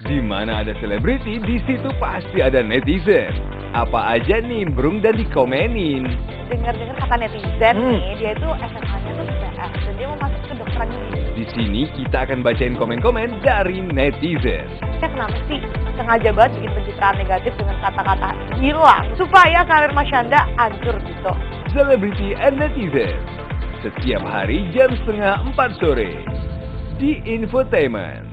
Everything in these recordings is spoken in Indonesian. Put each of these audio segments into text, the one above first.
Di mana ada selebriti, di situ pasti ada netizen. Apa aja nimbrung dan dikomenin. Dengar-dengar kata netizen Hmm. nih, dia itu SMA-nya tuh CS dan dia mau masuk ke dokteran. Di sini kita akan bacain komen-komen dari netizen. Ya kenapa sih sengaja banget bikin pencitraan negatif dengan kata-kata hilang supaya karir Mas Yanda hancur gitu. Celebrity and Netizen. Setiap hari jam setengah 4 sore. Di Infotainment.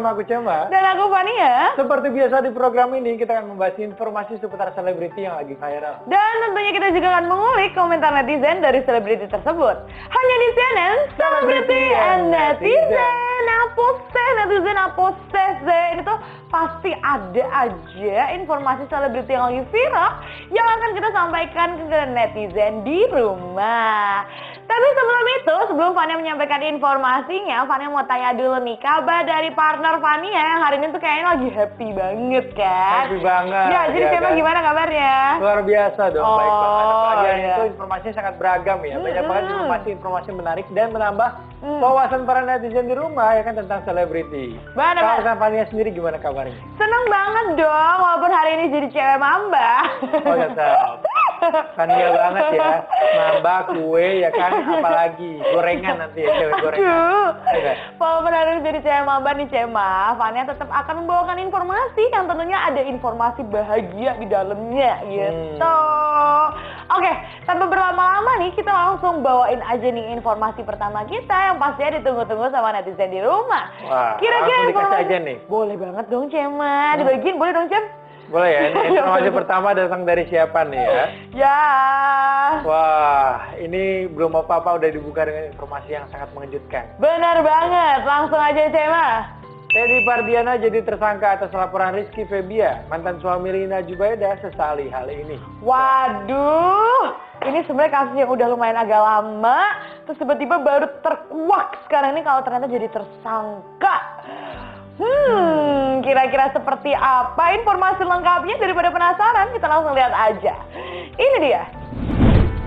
Bersama aku Cema. dan aku Fania. Seperti biasa di program ini kita akan membahas informasi seputar selebriti yang lagi viral. Dan tentunya kita juga akan mengulik komentar netizen dari selebriti tersebut. Hanya di CNN Celebrity and Netizen. Apa sih netizen, apa sih sih? Ini tuh pasti ada aja informasi selebriti yang lagi viral yang akan kita sampaikan ke netizen di rumah. Tapi sebelum itu, sebelum Fania menyampaikan informasinya, Fania mau tanya dulu nih, kabar dari partner Fania yang hari ini tuh kayaknya lagi happy banget kan? Happy banget, Ya, jadi ya siapa kan? gimana kabarnya? Luar biasa dong, Oh, baik banget. Apalagi iya. itu informasinya sangat beragam ya. Banyak banget Mm-mm. informasi-informasi menarik dan menambah Mm. wawasan para netizen di rumah ya kan tentang selebriti. Benar, Kalau sama Fania sendiri gimana kabarnya? Seneng banget dong, walaupun hari ini jadi cewek mamba. Oh ya Fania banget ya. Mamba, kue ya kan, apalagi gorengan nanti ya, cewek gorengan. Iya. Walaupun ini jadi cewek mamba nih Cema, Fania tetap akan membawakan informasi yang tentunya ada informasi bahagia di dalamnya gitu. Oke, tanpa berlama-lama nih kita langsung bawain aja nih informasi pertama kita yang pastinya ditunggu-tunggu sama netizen di rumah. Wah, langsung dikasih aja nih. Boleh banget dong Cema, dibagiin boleh dong Cem? Boleh ya, ini informasi pertama datang dari siapa nih ya? Ya. Wah, ini belum apa-apa udah dibuka dengan informasi yang sangat mengejutkan. Benar banget, langsung aja Cema. Teddy Pardiana jadi tersangka atas laporan Rizky Febia, mantan suami Rina Jubaida sesali hal ini. Waduh, ini sebenarnya kasus yang udah lumayan agak lama, terus tiba-tiba baru terkuak sekarang ini kalau ternyata jadi tersangka. Hmm, kira-kira seperti apa informasi lengkapnya daripada penasaran? Kita langsung lihat aja. Ini dia.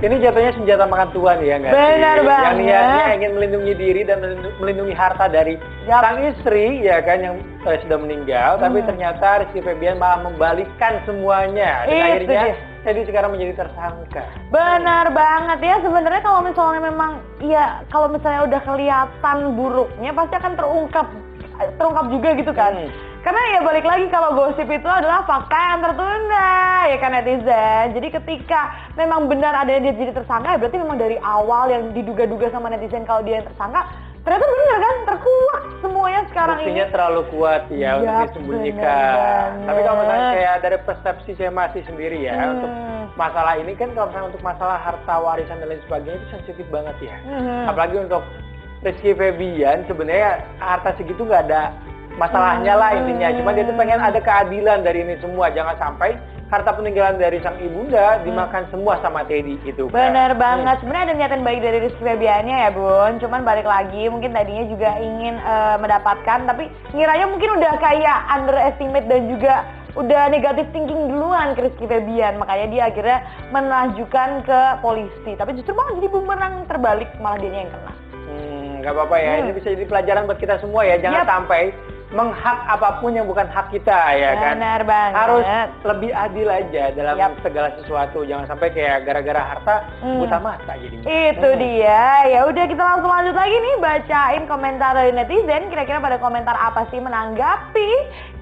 Ini jatuhnya senjata makan tuan ya nggak sih? Benar Yang banget. niatnya ingin melindungi diri dan melindungi- harta dari Yap. sang istri ya kan yang eh, sudah meninggal, tapi Hmm. ternyata Rizky Febian malah membalikkan semuanya. Dan Itu akhirnya dia. Teddy sekarang menjadi tersangka. Benar banget ya sebenarnya kalau misalnya memang ya kalau misalnya udah kelihatan buruknya pasti akan terungkap terungkap juga gitu kan. Hmm. Karena ya balik lagi kalau gosip itu adalah fakta yang tertunda ya kan netizen. Jadi ketika memang benar ada dia jadi tersangka ya berarti memang dari awal yang diduga-duga sama netizen kalau dia yang tersangka ternyata benar kan terkuak semuanya sekarang Buktinya ini. terlalu kuat ya Yap, untuk disembunyikan. Tapi kalau misalnya kayak dari persepsi saya masih sendiri ya Hmm. untuk masalah ini kan kalau misalnya untuk masalah harta warisan dan lain sebagainya itu sensitif banget ya. Mhm. Apalagi untuk Rizky Febian sebenarnya harta segitu nggak ada masalahnya lah intinya. Hmm. Cuma dia tuh pengen ada keadilan dari ini semua. Jangan sampai harta peninggalan dari sang ibunda dimakan semua sama Teddy gitu. kan. Hmm. Bener Hmm. banget. Sebenarnya ada niatan baik dari Rizky Febiannya ya Bun. Cuman balik lagi mungkin tadinya juga ingin eh, mendapatkan. Tapi ngiranya mungkin udah kayak underestimate dan juga udah negatif thinking duluan ke Rizky Febian. Makanya dia akhirnya menajukan ke polisi. Tapi justru malah jadi bumerang terbalik malah dia yang kena. Nggak apa-apa ya. Hmm. Ini bisa jadi pelajaran buat kita semua ya. Jangan Yap. sampai menghak apa pun yang bukan hak kita ya kan. Benar banget. Harus lebih adil aja dalam Yap. segala sesuatu. Jangan sampai kayak gara-gara harta Hmm. buta mata jadinya. Itu Hmm. dia. Ya udah kita langsung lanjut lagi nih bacain komentar dari netizen. Kira-kira pada komentar apa sih menanggapi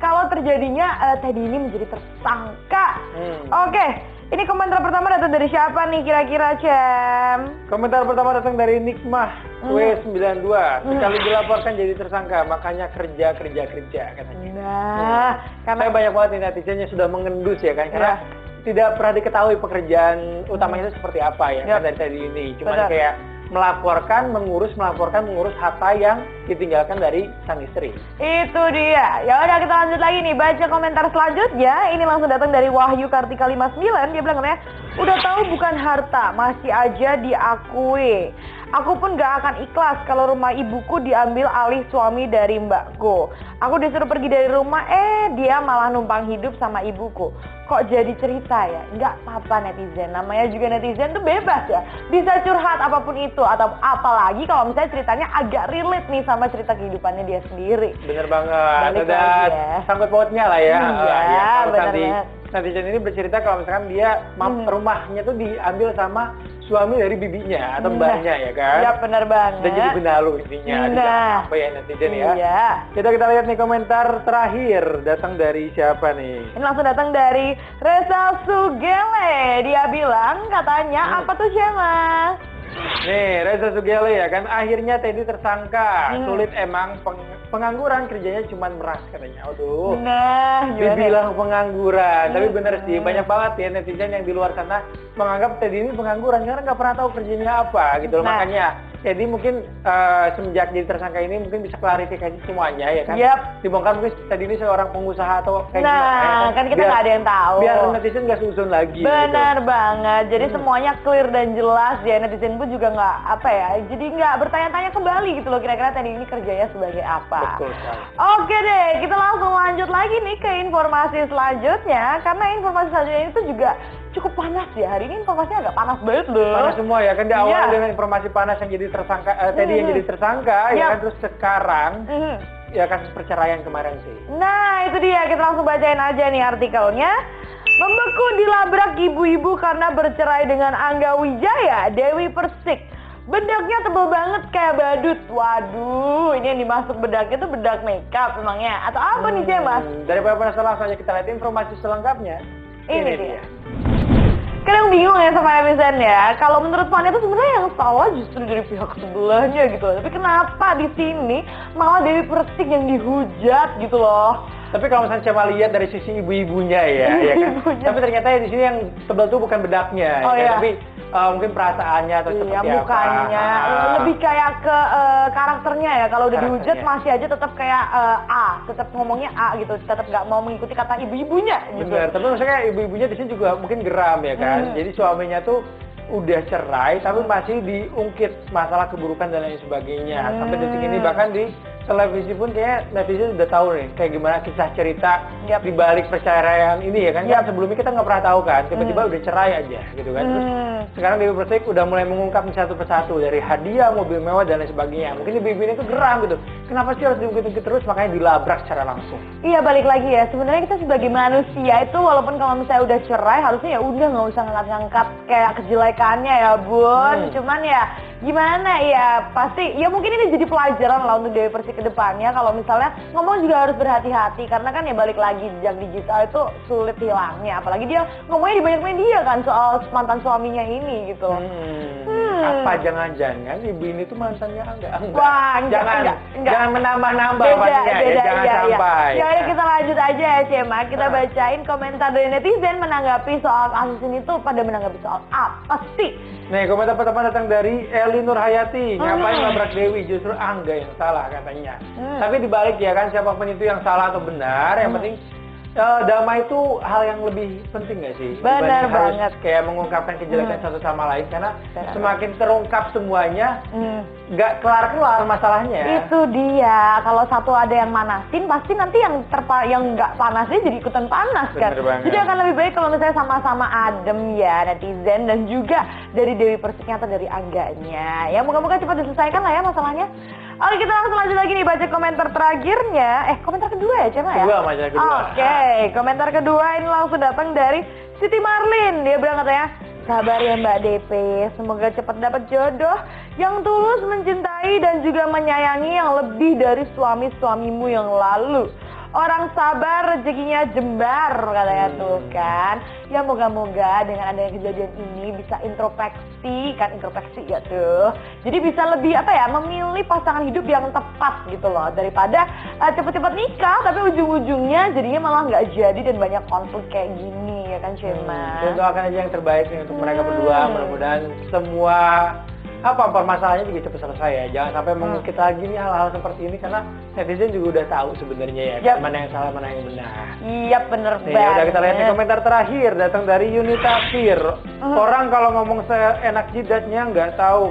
kalau terjadinya eh, Teddy ini menjadi tersangka. Hmm. Oke, ini komentar pertama datang dari siapa nih kira-kira Cem? Komentar pertama datang dari Nikmah Hmm. W92. Sekali dilaporkan jadi tersangka, makanya kerja kerja kerja katanya. Nah, karena Saya banyak banget nih netizen yang sudah mengendus ya kan karena Iya. tidak pernah diketahui pekerjaan utamanya itu seperti apa ya Yap. kan dari tadi ini. Benar. kayak melaporkan, mengurus, melaporkan, mengurus harta yang ditinggalkan dari sang istri. Itu dia. Ya udah kita lanjut lagi nih baca komentar selanjutnya. Ini langsung datang dari Wahyu Kartika 59. Dia bilang katanya, udah tahu bukan harta, masih aja diakui. Aku pun gak akan ikhlas kalau rumah ibuku diambil alih suami dari mbakku. Aku disuruh pergi dari rumah, eh dia malah numpang hidup sama ibuku. Kok jadi cerita ya? Nggak apa-apa netizen, namanya juga netizen tuh bebas ya. Bisa curhat apa pun itu, atau apalagi kalau misalnya ceritanya agak relate nih sama cerita kehidupannya dia sendiri. Bener banget. Balik Ada ya. sangkut pautnya lah ya. Iya, ya kalau bener banget. Netizen ini bercerita kalau misalkan dia Hmm. rumahnya tuh diambil sama suami dari bibinya atau Nah. mbaknya ya kan. Ya bener banget. Dan jadi benalu intinya. Nah. Apa ya netizen ya? Iya. Kita kita lihat nih komentar terakhir datang dari siapa nih? Ini langsung datang dari Reza Sugele. Dia bilang katanya Hmm. apa tuh Shema? Nih, Reza Sugele ya kan akhirnya Teddy tersangka. Hmm. Sulit emang peng- pengangguran kerjanya cuma meras katanya. Aduh. Nah? Dibilang pengangguran, tapi Hmm. bener sih banyak banget ya netizen yang di luar sana menganggap Teddy ini pengangguran karena nggak pernah tahu kerjanya apa gitu loh. Nah. Makanya Teddy mungkin eh, semenjak jadi tersangka ini mungkin bisa klarifikasi semuanya ya kan. Yap. Dibongkar mungkin Teddy ini seorang pengusaha atau kayak Nah, gimana ya kan kita Biar- nggak ada yang tahu. Biar netizen nggak susun lagi. Benar banget. Jadi Hmm. semuanya clear dan jelas ya netizen pun juga nggak apa ya. Jadi nggak bertanya-tanya kembali gitu loh kira-kira tadi ini kerjanya sebagai Gitu. apa. Betul sekali. Oke deh, kita langsung lanjut lagi nih ke informasi selanjutnya karena informasi selanjutnya itu juga cukup panas ya. Hari ini informasinya agak panas banget loh. Panas semua ya kan di awal Iya. dengan informasi panas yang jadi tersangka eh, Teddy yang Hmm. jadi tersangka ya Yap. kan terus sekarang Mhm. ya kasus perceraian kemarin sih. Nah itu dia kita langsung bacain aja nih artikelnya Membeku dilabrak ibu-ibu karena bercerai dengan Angga Wijaya, Dewi Persik Bedaknya tebel banget kayak badut Waduh ini yang dimasuk bedaknya tuh bedak makeup emangnya Atau apa nih Cem Mas? Hmm, Daripada penasaran langsung aja kita lihat informasi selengkapnya. Ini dia. Kadang bingung ya sama netizen ya. Kalau menurut Fania itu sebenarnya yang salah justru dari pihak sebelahnya gitu. Tapi kenapa di sini malah Dewi Persik yang dihujat gitu loh? Tapi kalau misalnya coba lihat dari sisi ibu-ibunya ya, ya kan. Ibu-ibunya. Tapi ternyata di sini yang tebal tuh bukan bedaknya, Oh, ya kan? iya. tapi eh, mungkin perasaannya atau Iya, seperti mukanya apa. lebih kayak ke eh, karakternya ya. Kalau udah dihujat masih aja tetap kayak eh, A, tetap ngomongnya A gitu, tetap nggak mau mengikuti kata ibu-ibunya gitu. Benar, tapi maksudnya ibu-ibunya di sini juga mungkin geram ya kan. Hmm. Jadi suaminya tuh udah cerai tapi masih diungkit masalah keburukan dan lain sebagainya. Sampai detik ini Hmm. bahkan di televisi pun kayak netizen udah tahu nih kayak gimana kisah cerita Yap. di balik perceraian ini ya kan. Yap. Kan sebelumnya kita nggak pernah tahu kan, tiba-tiba Hmm. udah cerai aja gitu kan. Terus Hmm. sekarang Dewi Persik udah mulai mengungkap satu persatu dari hadiah, mobil mewah dan lain sebagainya. Mungkin ibu-ibu ini tuh geram gitu. Kenapa sih harus diungkit-ungkit terus makanya dilabrak secara langsung. Iya balik lagi ya sebenarnya kita sebagai manusia itu walaupun kalau misalnya udah cerai harusnya ya udah nggak usah ngangkat-ngangkat kayak kejelekannya ya bun Hmm. cuman ya gimana ya pasti ya mungkin ini jadi pelajaran lah untuk Dewi Persik ke depannya kalau misalnya ngomong juga harus berhati-hati karena kan ya balik lagi jejak digital itu sulit hilangnya apalagi dia ngomongnya di banyak media kan soal mantan suaminya ini gitu Hmm. Hmm. Apa jangan-jangan ibu ini tuh mantannya enggak? enggak. Wah, enggak, jangan, enggak, enggak. jangan menambah-nambah beda, pastinya ya, beda, jangan iya, sampai. Iya. Ya udah kita lanjut aja ya Cema. Kita Ah. bacain komentar dari netizen menanggapi soal kasus ini tuh pada menanggapi soal apa sih? Nih, komentar pertama datang dari Eli Nurhayati. Ngapain Hmm. nabrak Dewi? Justru Angga yang salah katanya. Hmm. Tapi dibalik ya kan, siapa pun itu yang salah atau benar, yang Hmm. penting eh, damai itu hal yang lebih penting gak sih? Benar harus banget. Kayak mengungkapkan kejelekan Hmm. satu sama lain. Karena Benar. semakin terungkap semuanya, Hmm. kelar-kelar masalahnya. Itu dia. Kalau satu ada yang manasin, pasti nanti yang terpa yang nggak panasnya jadi ikutan panas kan. Bener banget. Jadi akan lebih baik kalau misalnya sama-sama adem ya netizen dan juga dari Dewi Persiknya atau dari Angganya. Ya moga-moga cepat diselesaikan lah ya masalahnya. Oke kita langsung lanjut lagi nih baca komentar terakhirnya. Eh komentar kedua ya Cema ya? Kedua, kedua. Oke komentar kedua ini langsung datang dari Siti Marlin. Dia bilang katanya Sabar ya Mbak DP, semoga cepat dapat jodoh yang tulus mencintai dan juga menyayangi yang lebih dari suami-suamimu yang lalu. Orang sabar rezekinya jembar katanya Hmm. tuh kan. Ya moga-moga dengan adanya kejadian ini bisa introspeksi kan introspeksi ya tuh. Jadi bisa lebih apa ya memilih pasangan hidup yang tepat gitu loh daripada eh, cepet-cepet nikah tapi ujung-ujungnya jadinya malah nggak jadi dan banyak konflik kayak gini ya kan Cema. Kita doakan aja yang terbaik nih untuk mereka berdua. Hmm. Mudah-mudahan semua apa permasalahannya juga cepat selesai ya. Jangan sampai Hmm. mengungkit lagi nih hal-hal seperti ini karena netizen juga udah tahu sebenarnya ya Yap. mana yang salah mana yang benar. Iya bener Nih, banget. udah kita lihat nih komentar terakhir datang dari Yunita Fir. Hmm. Orang kalau ngomong seenak jidatnya nggak tahu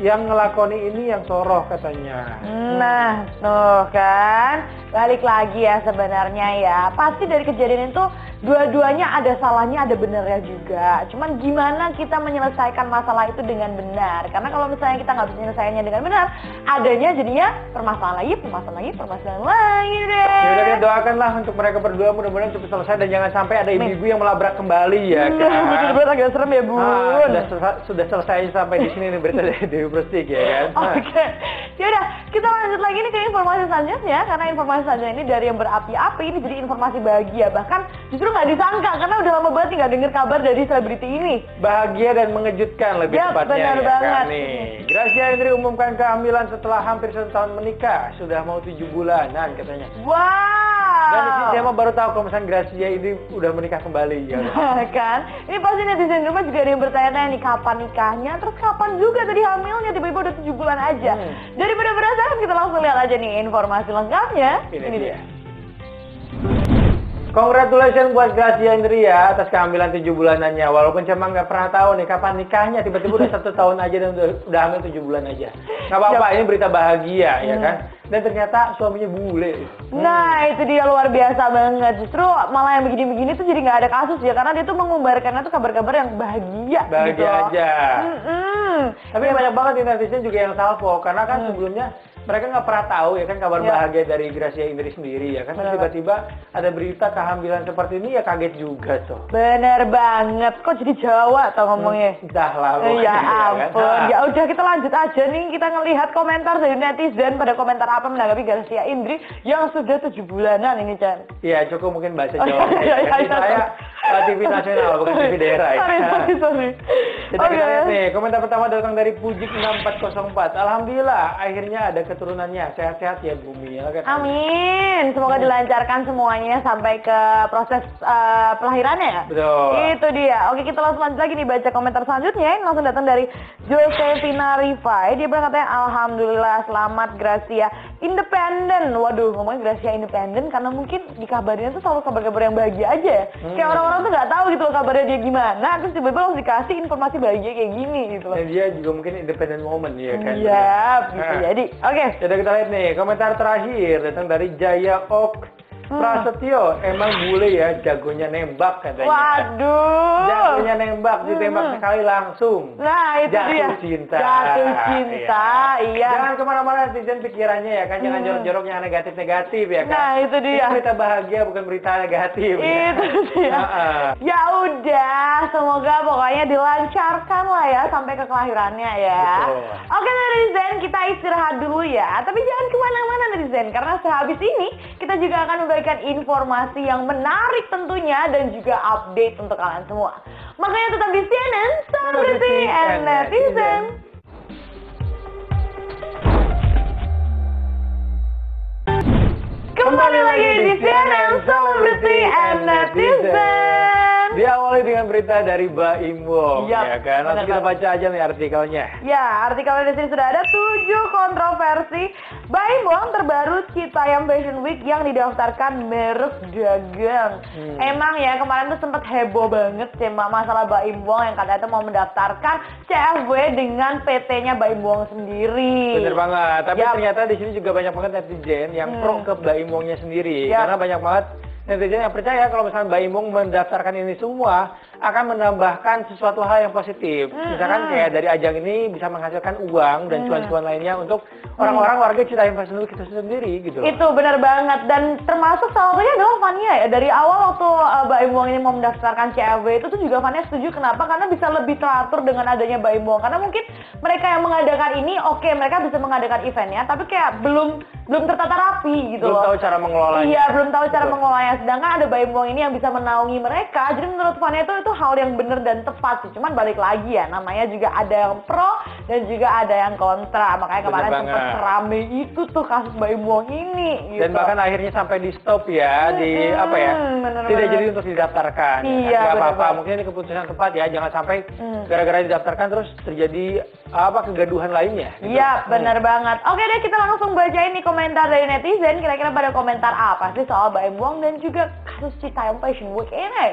yang ngelakoni ini yang soroh katanya. Nah, tuh kan, balik lagi ya sebenarnya ya. Pasti dari kejadian itu dua-duanya ada salahnya, ada benernya juga. Cuman gimana kita menyelesaikan masalah itu dengan benar? Karena kalau misalnya kita nggak bisa menyelesaikannya dengan benar, adanya jadinya permasalahan lagi, permasalahan lagi, permasalahan lagi deh. Ya udah kita doakanlah untuk mereka berdua mudah-mudahan cepat selesai dan jangan sampai ada ibu-ibu yang melabrak kembali ya kan. bener-bener agak serem ya bun. Ah, sudah, selesai, sudah selesai sampai di sini nih berita dari Dewi Persik ya kan. Nah, Oke, yaudah kita lanjut lagi nih ke informasi selanjutnya karena informasi selanjutnya ini dari yang berapi-api ini jadi informasi bahagia bahkan justru nggak disangka karena udah lama banget nggak dengar kabar dari selebriti ini. bahagia dan mengejutkan lebih Yap, tepatnya benar ya banget. nih. Gracia Indri umumkan kehamilan setelah hampir satu tahun menikah, sudah mau tujuh bulanan katanya. Wow. Dan di sini saya mah baru tahu kalau misalnya Gracia ini udah menikah kembali ya. kan? Ini pasti netizen rumah juga ada yang bertanya nih kapan nikahnya, terus kapan juga tadi hamilnya tiba-tiba udah tujuh bulan aja. Hmm. Daripada penasaran kita langsung lihat aja nih informasi lengkapnya. Ini, dia. Congratulations buat Gracia Indria atas kehamilan tujuh bulanannya. Walaupun cuma nggak pernah tahu nih kapan nikahnya, tiba-tiba udah satu tahun aja dan udah, udah hamil tujuh bulan aja. Nggak apa-apa, ini berita bahagia ya Hmm. kan. Dan ternyata suaminya bule. Nah itu dia luar biasa banget Justru malah yang begini-begini tuh jadi nggak ada kasus ya Karena dia tuh mengumbarkannya tuh kabar-kabar yang bahagia Bahagia gitu aja. Mm-mm. Tapi banyak banget di netizen juga yang salvo karena kan Hmm. sebelumnya mereka nggak pernah tahu ya kan kabar Ya. bahagia dari Gracia Indri sendiri ya kan. Tiba-tiba ada berita kehamilan seperti ini ya kaget juga tuh. Bener banget Kok jadi Jawa tau ngomongnya Entahlah. Eh, pokoknya Ya kan. ampun, Nah, ya udah kita lanjut aja nih kita ngelihat komentar dari netizen pada komentar apa menanggapi Gracia Indri yang sudah tujuh bulanan ini Chan. Iya cukup mungkin bahasa Oh, Jawa. iya, iya, Jadi iya. saya uh, TV nasional bukan TV daerah. ya. Sorry, sorry, sorry. Kita Oke. kita lihat nih, komentar pertama datang dari Pujik 6404. Alhamdulillah, akhirnya ada keturunannya. Sehat-sehat ya Bumi. Kan? Amin. Semoga dilancarkan semuanya sampai ke proses eh, pelahirannya ya. Betul. Itu dia. Oke, kita langsung lanjut lagi nih baca komentar selanjutnya. Ini langsung datang dari Josefina Rifai. Dia bilang katanya Alhamdulillah selamat Gracia independen. Waduh, ngomongnya Gracia independen karena mungkin di kabarnya tuh selalu kabar-kabar yang bahagia aja ya. Hmm. Kayak orang-orang tuh nggak tahu gitu loh kabarnya dia gimana. Terus tiba-tiba langsung dikasih informasi bahagia kayak gini gitu loh. Dan dia juga mungkin independent moment ya kan. Iya, bisa Nah. jadi. Oke. Jadi kita lihat nih, komentar terakhir datang dari Jaya Ok. Prasetyo. Emang bule ya, jagonya nembak katanya. Waduh. Jagonya nembak, ditembak Hmm. sekali langsung. Nah itu Jatuh dia cinta. Jatuh cinta Iya Jangan ke mana-mana netizen pikirannya ya kan, jangan Hmm. jorok-jorok yang negatif-negatif ya kan. Nah itu dia Ini berita bahagia bukan berita negatif. ya. Itu dia Heeh. Ya udah Semoga pokoknya dilancarkan lah ya Sampai ke kelahirannya ya Betul. Oke netizen kita istirahat dulu ya Tapi jangan ke mana-mana netizen Karena sehabis ini kita juga akan memberikan informasi yang menarik tentunya Dan juga update untuk kalian semua. Makanya tetap di CNN Celebrity and Netizen. Kembali lagi di CNN Celebrity and Netizen. Diawali dengan berita dari Baim Wong Yap, ya kan. Nanti kita baca aja nih artikelnya. Ya, artikelnya di sini sudah ada tujuh kontroversi Baim Wong terbaru Citayam Fashion Week yang didaftarkan merek dagang. Hmm. Emang ya kemarin tuh sempat heboh banget sih Mbak, masalah Baim Wong yang katanya tuh mau mendaftarkan CFW dengan PT-nya Baim Wong sendiri. Bener banget. Tapi Yap. ternyata di sini juga banyak banget netizen yang Hmm. pro ke Baim Wongnya sendiri. Yap. Karena banyak banget netizen yang percaya kalau misalnya Baim Wong mendaftarkan ini semua akan menambahkan sesuatu hal yang positif. Misalkan kayak dari ajang ini bisa menghasilkan uang dan cuan-cuan lainnya untuk orang-orang warga Citayam Fashion Week itu sendiri gitu. Itu benar banget dan termasuk salah satunya adalah Fania ya dari awal waktu uh, Baim Wong ini mau mendaftarkan CFW itu tuh juga Fania setuju kenapa karena bisa lebih teratur dengan adanya Baim Wong karena mungkin mereka yang mengadakan ini oke mereka bisa mengadakan eventnya tapi kayak belum belum tertata rapi gitu Belum loh. tahu cara mengelolanya. Iya, belum tahu cara Betul. mengelolanya. Sedangkan ada Baim Wong ini yang bisa menaungi mereka. Jadi menurut Fania itu itu hal yang benar dan tepat sih. Cuman balik lagi ya, namanya juga ada yang pro dan juga ada yang kontra. Makanya Bener kemarin sempat serame itu tuh kasus Baim Wong ini. Gitu. Dan bahkan akhirnya sampai di stop ya, di Hmm, apa ya? bener tidak banget. jadi untuk didaftarkan. Iya, bener apa-apa, mungkin ini keputusan tepat ya. Jangan sampai Hmm. gara-gara didaftarkan terus terjadi apa kegaduhan lainnya. gitu. Iya, benar banget. Oke deh, kita langsung bacain nih komentar dari netizen. Kira-kira pada komentar apa sih soal Baim Wong dan juga kasus Citayam Fashion Week ini?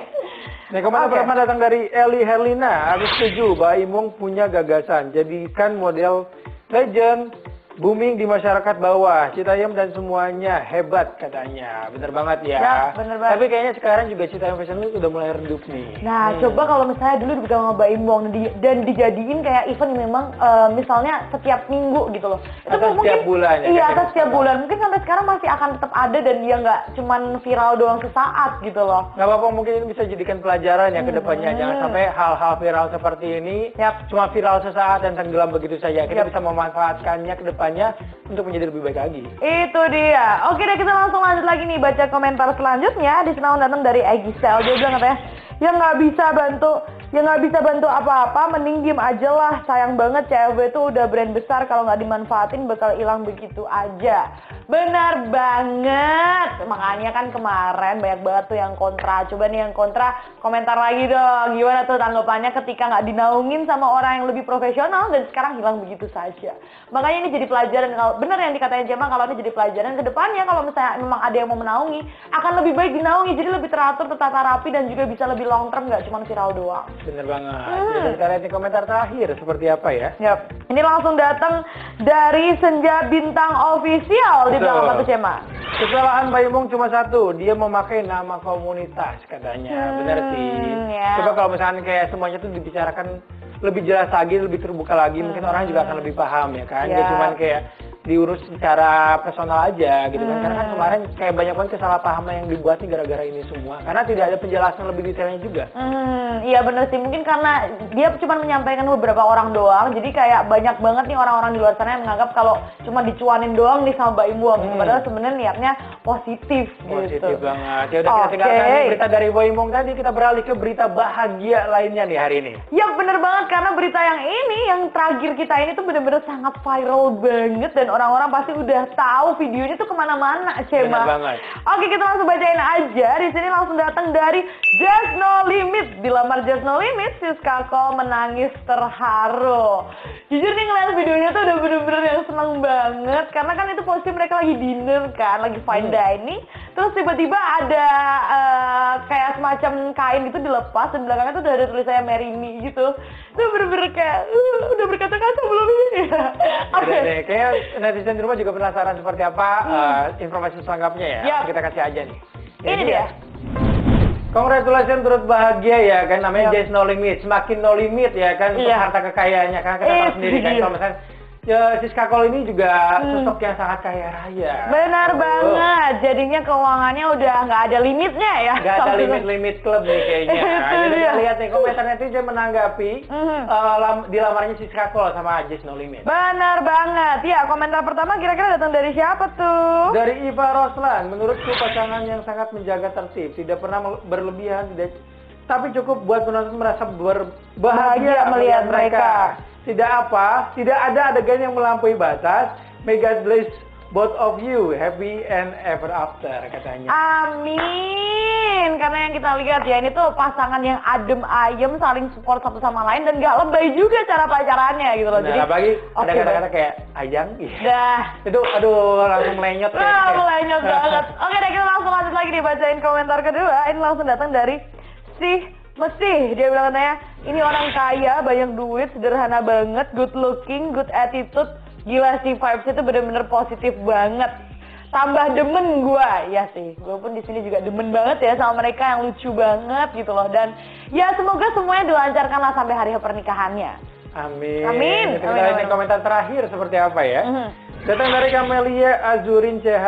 Nih komentar Oke. pertama datang dari Eli Herlina. Aku setuju, Mbak Imung punya gagasan. Jadikan model legend booming di masyarakat bawah. Citayam dan semuanya hebat katanya. Bener banget ya. Ya, bener banget. Tapi kayaknya sekarang juga Citayam Fashion Week udah mulai redup nih. Nah, Hmm. coba kalau misalnya dulu dipegang sama Mbak Imbong di- dan dijadiin kayak event memang eh, misalnya setiap minggu gitu loh. Atau setiap bulan ya, Iya, atau gitu. setiap bulan. Mungkin sampai sekarang masih akan tetap ada dan dia nggak cuman viral doang sesaat gitu loh. Nggak apa-apa, mungkin ini bisa jadikan pelajaran ya ke depannya. Hmm. Jangan sampai hal-hal viral seperti ini Yap. cuma viral sesaat dan tenggelam begitu saja. Kita Yap. bisa memanfaatkannya ke depannya untuk menjadi lebih baik lagi. Itu dia. Oke deh kita langsung lanjut lagi nih baca komentar selanjutnya. Di sana datang dari Egi Sel. Dia bilang katanya, yang nggak bisa bantu, yang nggak bisa bantu apa-apa, mending diem aja lah. Sayang banget CFW itu udah brand besar kalau nggak dimanfaatin bakal hilang begitu aja. Benar banget. Makanya kan kemarin banyak banget tuh yang kontra. Coba nih yang kontra komentar lagi dong. Gimana tuh tanggapannya ketika nggak dinaungin sama orang yang lebih profesional dan sekarang hilang begitu saja. Makanya ini jadi pelajaran kalau benar yang dikatain Jema kalau ini jadi pelajaran ke depannya kalau misalnya memang ada yang mau menaungi akan lebih baik dinaungi jadi lebih teratur tertata rapi dan juga bisa lebih long term nggak cuma viral doang. Bener banget. Hmm. Jadi kita lihat di komentar terakhir seperti apa ya. Yap. Ini langsung datang dari Senja Bintang Official di belakang batu Cema. Kesalahan Pak Imung cuma satu, dia memakai nama komunitas katanya. Hmm, Bener sih. ya. Coba kalau misalnya kayak semuanya tuh dibicarakan lebih jelas lagi, lebih terbuka lagi, mungkin orang juga akan lebih paham ya kan. Dia Ya. cuman kayak diurus secara personal aja gitu kan. Karena kan Hmm. kemarin kayak banyak banget kesalahpahaman yang dibuat nih gara-gara ini semua. Karena tidak ada penjelasan lebih detailnya juga. Hmm, iya bener sih. Mungkin karena dia cuma menyampaikan beberapa orang doang. Jadi kayak banyak banget nih orang-orang di luar sana yang menganggap kalau cuma dicuanin doang nih sama Mbak Imbuang. Hmm. Padahal sebenarnya niatnya positif, Positif gitu. banget. Ya udah kita Oke. tinggalkan berita dari Boy Imung tadi, kita beralih ke berita bahagia lainnya nih hari ini. Ya bener banget karena berita yang ini yang terakhir kita ini tuh bener-bener sangat viral banget dan orang-orang pasti udah tahu videonya tuh ke mana-mana Cema. Banget. Oke kita langsung bacain aja. Di sini langsung datang dari Just No Limit. Dilamar Just No Limit, Siska Cole menangis terharu. Jujur nih ngeliat videonya tuh udah bener-bener yang seneng banget karena kan itu posisi mereka lagi dinner kan, lagi fine Hmm. dining. Terus tiba-tiba ada eh, kayak semacam kain gitu dilepas dan belakangnya tuh udah ada tulisannya Marry Me gitu. Itu bener-bener kayak uh, udah berkata-kata belum ini. Oke. Udah deh, kayak netizen di rumah juga penasaran seperti apa eh, informasi selengkapnya ya. Yap. Kita kasih aja nih. Ini dia. Congratulations turut bahagia ya kan namanya Yap. There's No Limit, semakin no limit ya kan untuk Iya. harta kekayaannya kan kita Eh, tahu sendiri kan iya. kalau misalnya ya, Siska Cole ini juga Hmm. sosok yang sangat kaya raya. Benar Oh. banget. Jadinya keuangannya udah nggak ada limitnya ya. Gak ada limit-limit klub nih kayaknya. Nah, jadi kita lihat nih komentar netizen menanggapi eh, lam- dilamarnya Siska Cole sama Just No Limit. Benar banget. Ya, komentar pertama kira-kira datang dari siapa tuh? Dari Iva Roslan, menurutku pasangan yang sangat menjaga tertib, tidak pernah berlebihan, tidak tapi cukup buat penonton merasa berbahagia Bahagia melihat mereka. Tidak apa, tidak ada adegan yang melampaui batas. May God bless both of you, happy and ever after katanya. Amin. Karena yang kita lihat ya ini tuh pasangan yang adem ayem, saling support satu sama lain dan gak lebay juga cara pacarannya gitu loh. Nah, Jadi apalagi ada oke, kata-kata kayak ayang, iya. dah. itu aduh langsung melenyot Wah, kayaknya. melenyot banget. Oke deh, kita langsung lanjut lagi nih bacain komentar kedua. Ini langsung datang dari si Mesti. Dia bilang katanya, ini orang kaya, banyak duit, sederhana banget, good looking, good attitude. Gila sih, vibes itu bener-bener positif banget. Tambah demen gua, ya sih. Gue pun di sini juga demen banget ya sama mereka yang lucu banget gitu loh. Dan ya semoga semuanya dilancarkan lah sampai hari pernikahannya. Amin. Amin. Kita Amin, lihat amin. komentar terakhir seperti apa ya. Mhm. Datang dari Kamelia Azurin CH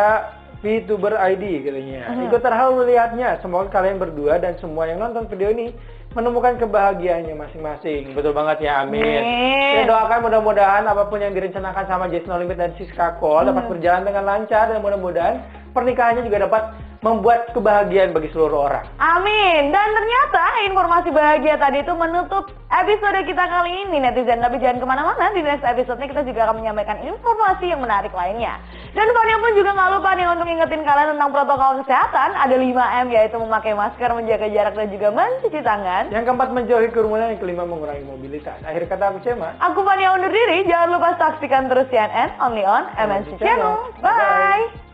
VTuber ID katanya. Mhm. Ikut terharu melihatnya. Semoga kalian berdua dan semua yang nonton video ini menemukan kebahagiaannya masing-masing. Betul banget ya, amin. Kita doakan mudah-mudahan apa pun yang direncanakan sama Jess No Limit dan Siska Cole dapat Mhm. berjalan dengan lancar dan mudah-mudahan pernikahannya juga dapat membuat kebahagiaan bagi seluruh orang. Amin. Dan ternyata informasi bahagia tadi itu menutup episode kita kali ini netizen. Tapi jangan ke mana-mana, di next episode kita juga akan menyampaikan informasi yang menarik lainnya. Dan Fania pun juga nggak lupa nih untuk ingetin kalian tentang protokol kesehatan. Ada 5M yaitu memakai masker, menjaga jarak dan juga mencuci tangan. Yang keempat menjauhi kerumunan, yang kelima mengurangi mobilitas. Akhir kata aku Cema. Aku Fania undur diri. Jangan lupa saksikan terus CNN only on MNC Channel. Bye.